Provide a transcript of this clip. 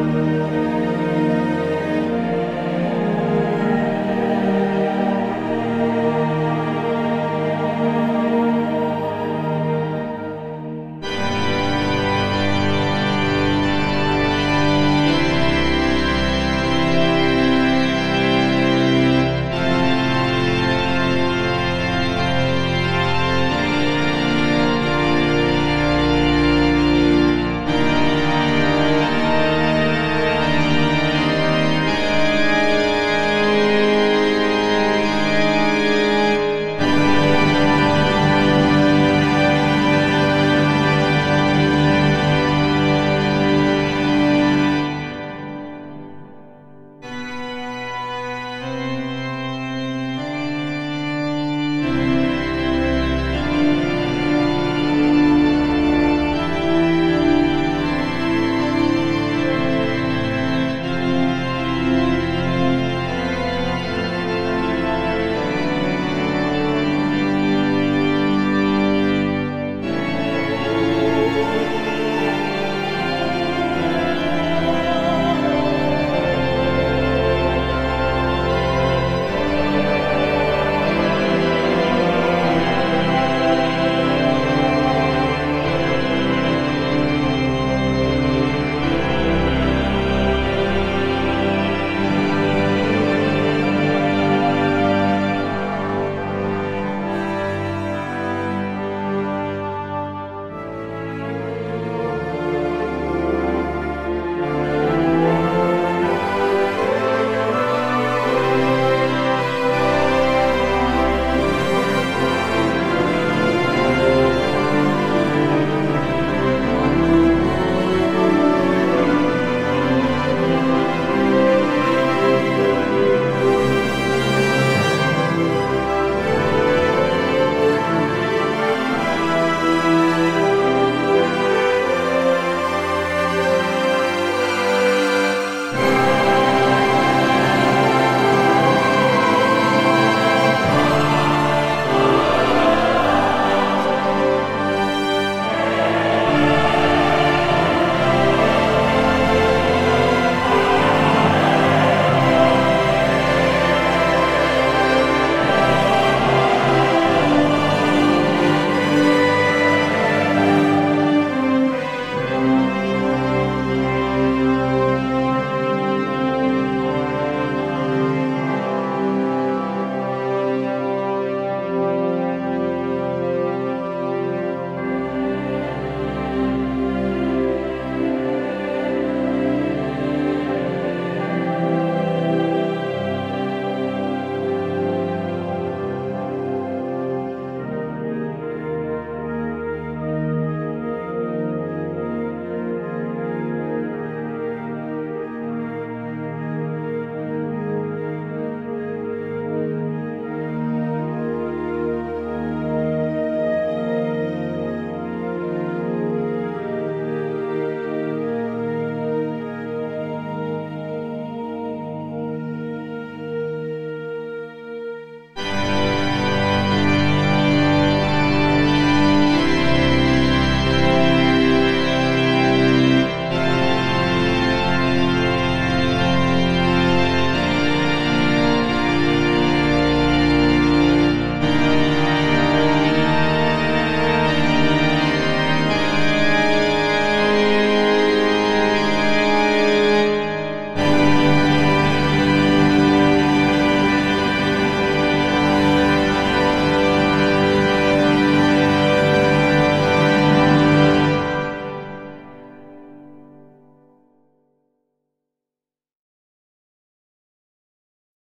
Música